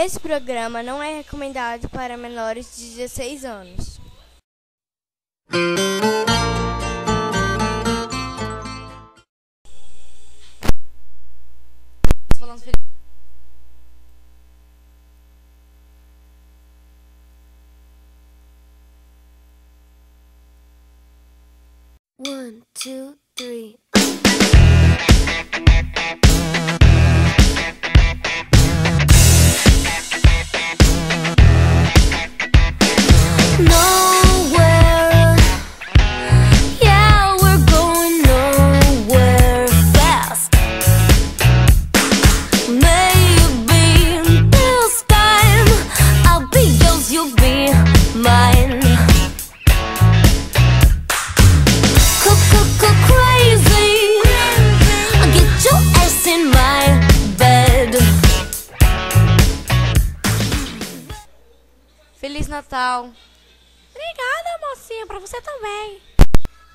Esse programa não é recomendado para menores de 16 anos. One, two, three. Feliz Natal! Obrigada, mocinha, pra você também.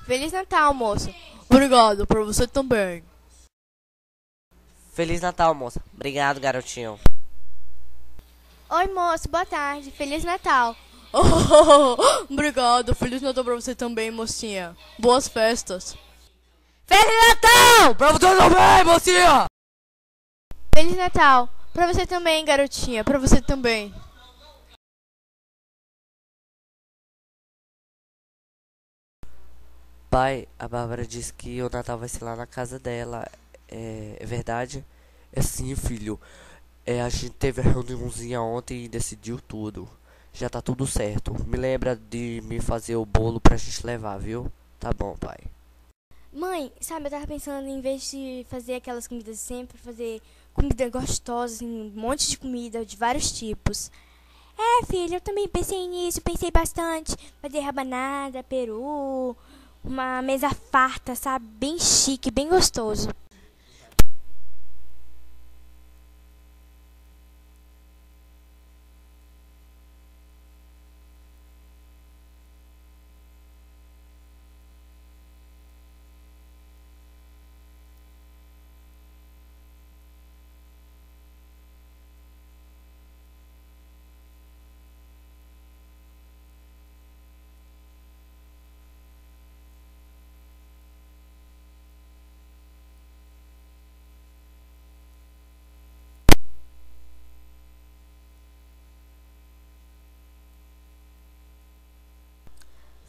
Feliz Natal, moço! Obrigado, pra você também. Feliz Natal, moça. Obrigado, garotinho. Oi, moço, boa tarde. Feliz Natal! Obrigado, Feliz Natal pra você também, mocinha. Boas festas. Feliz Natal! Pra você também, mocinha! Feliz Natal! Pra você também, garotinha. Pra você também. Pai, a Bárbara disse que o Natal vai ser lá na casa dela. É, é verdade? É sim, filho. É, a gente teve a reuniãozinha ontem e decidiu tudo. Já tá tudo certo. Me lembra de me fazer o bolo pra gente levar, viu? Tá bom, pai. Mãe, sabe, eu tava pensando em vez de fazer aquelas comidas sempre, fazer comida gostosa, assim, um monte de comida de vários tipos. É, filho, eu também pensei nisso, pensei bastante. Fazer rabanada, peru, uma mesa farta, sabe? Bem chique, bem gostoso.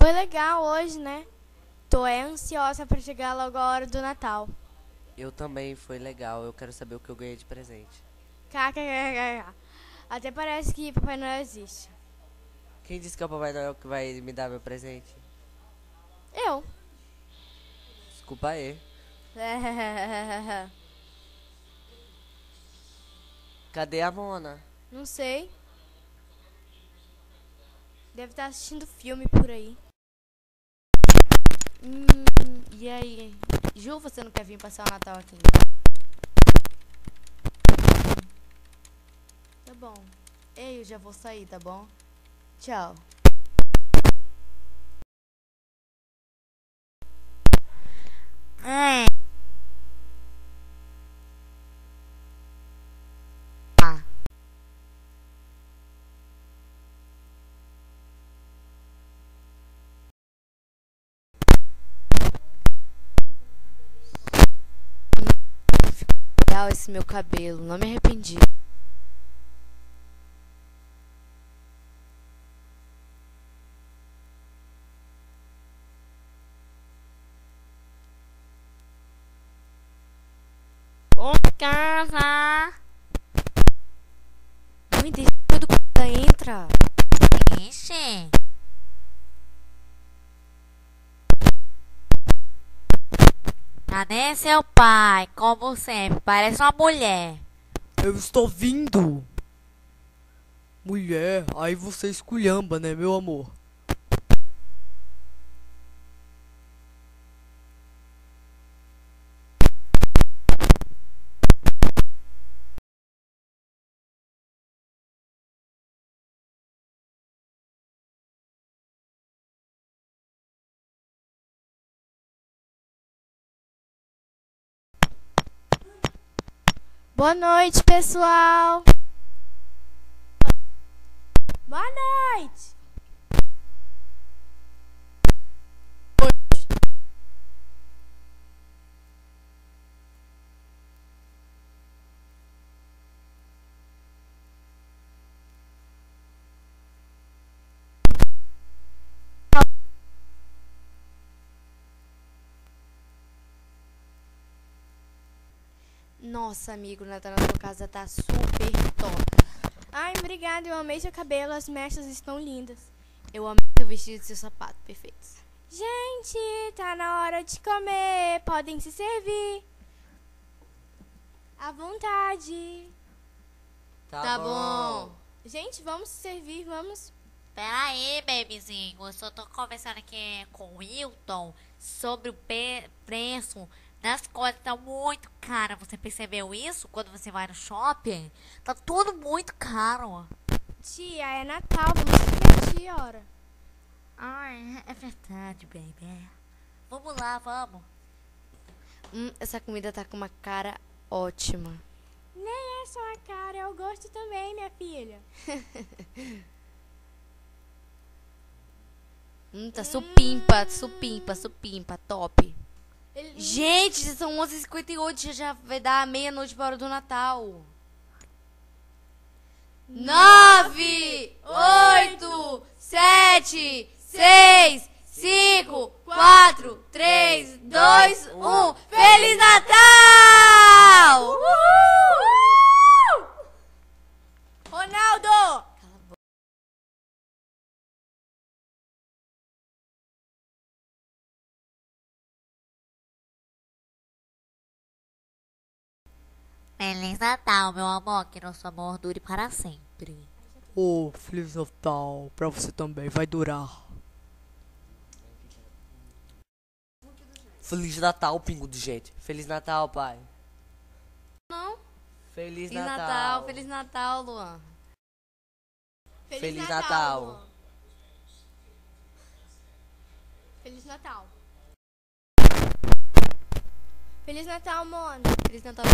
Foi legal hoje, né? Tô é ansiosa pra chegar logo a hora do Natal. Eu também, foi legal. Eu quero saber o que eu ganhei de presente. KKKK. Até parece que Papai Noel existe. Quem disse que é o Papai Noel que vai me dar meu presente? Eu. Desculpa aí. Cadê a Mona? Não sei. Deve estar assistindo filme por aí. Hum, e aí? Ju, você não quer vir passar o Natal aqui? Tá bom. Eu já vou sair, tá bom? Tchau. É. Legal esse meu cabelo, não me arrependi. Com casa. Não me deixa tudo quando ela entra. Ixi. Cadê seu pai? Como sempre, parece uma mulher. Eu estou vindo. Mulher, aí você esculhamba, né, meu amor? Boa noite, pessoal. Boa noite. Nossa, amigo, Natal na sua casa tá super top. Ai, obrigada, eu amei seu cabelo, as mechas estão lindas. Eu amei seu vestido e seu sapato, perfeitos. Gente, tá na hora de comer. Podem se servir. À vontade. Tá bom. Gente, vamos se servir, vamos. Pera aí, babyzinho. Eu só tô conversando aqui com o Wilton sobre o pe- preço das coisas. Tá muito caro. Você percebeu isso quando você vai no shopping? Tá tudo muito caro. Tia, é Natal, vamos se divertir, ora. Ai, é verdade, baby. Vamos lá, vamos. Hum, essa comida tá com uma cara ótima. Nem é só a cara, é o gosto também, minha filha. Hum, tá supimpa, supimpa, supimpa, top. Ele- Gente, são 11h58, já, vai dar meia-noite para a hora do Natal. Nove, oito, sete, seis, cinco, quatro, três, dois, um. Feliz Natal! Feliz Natal, meu amor. Que nosso amor dure para sempre. Ô, Feliz Natal. Pra você também, vai durar. Feliz Natal, pingo de gente. Feliz Natal, pai. Não. Feliz, Feliz Natal. Natal, Feliz Natal, Luan. Feliz Natal. Luan. Feliz Natal. Feliz Natal, Mona. Feliz Natal.